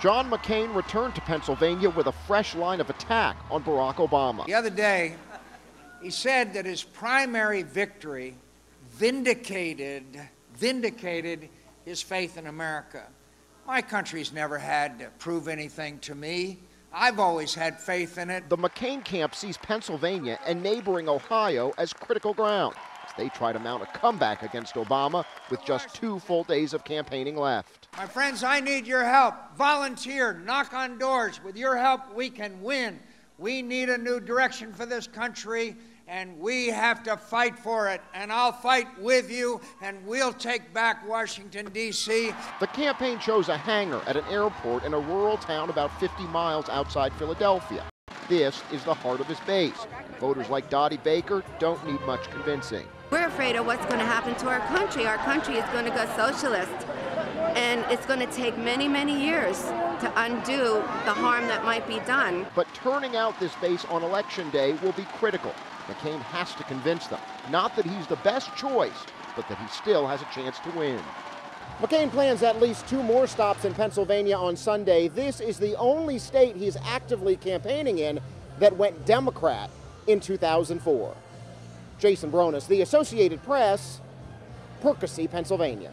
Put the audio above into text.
John McCain returned to Pennsylvania with a fresh line of attack on Barack Obama. The other day, he said that his primary victory vindicated, vindicated his faith in America. My country's never had to prove anything to me. I've always had faith in it. The McCain camp sees Pennsylvania and neighboring Ohio as critical ground they try to mount a comeback against Obama with just two full days of campaigning left. My friends, I need your help. Volunteer, knock on doors. With your help, we can win. We need a new direction for this country, and we have to fight for it. And I'll fight with you, and we'll take back Washington, D.C. The campaign chose a hangar at an airport in a rural town about 50 miles outside Philadelphia. This is the heart of his base. Voters like Dottie Baker don't need much convincing. We're afraid of what's going to happen to our country. Our country is going to go socialist. And it's going to take many, many years to undo the harm that might be done. But turning out this base on election day will be critical. McCain has to convince them, not that he's the best choice, but that he still has a chance to win. McCain plans at least two more stops in Pennsylvania on Sunday. This is the only state he's actively campaigning in that went Democrat in 2004. Jason Bronis, The Associated Press, Percy, Pennsylvania.